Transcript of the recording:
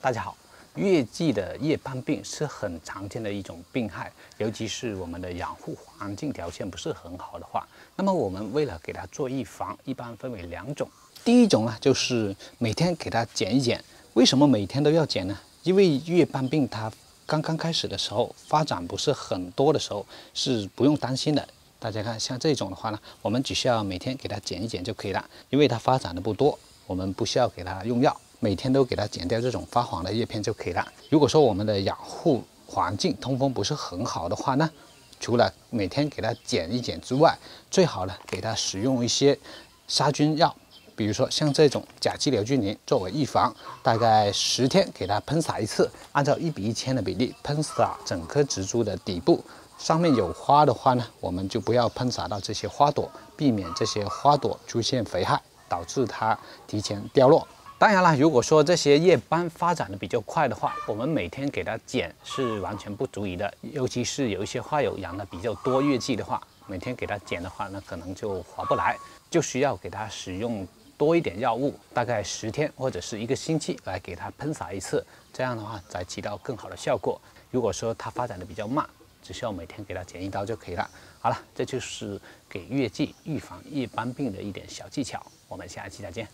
大家好，月季的叶斑病是很常见的一种病害，尤其是我们的养护环境条件不是很好的话，那么我们为了给它做预防，一般分为两种。第一种呢，就是每天给它剪一剪。为什么每天都要剪呢？因为月斑病它刚刚开始的时候，发展不是很多的时候，是不用担心的。大家看，像这种的话呢，我们只需要每天给它剪一剪就可以了，因为它发展的不多，我们不需要给它用药。每天都给它剪掉这种发黄的叶片就可以了。如果说我们的养护环境通风不是很好的话呢，除了每天给它剪一剪之外，最好呢给它使用一些杀菌药，比如说像这种甲基硫菌灵作为预防，大概十天给它喷洒一次，按照一比一千的比例喷洒整棵植株的底部。上面有花的话呢，我们就不要喷洒到这些花朵，避免这些花朵出现肥害，导致它提前掉落。当然了，如果说这些叶斑发展的比较快的话，我们每天给它剪是完全不足以的。尤其是有一些花友养的比较多月季的话，每天给它剪的话，那可能就划不来，就需要给它使用多一点药物，大概十天或者是一个星期来给它喷洒一次，这样的话才起到更好的效果。如果说它发展的比较慢，只需要每天给它剪一刀就可以了。好了，这就是给月季预防叶斑病的一点小技巧。我们下一期再见。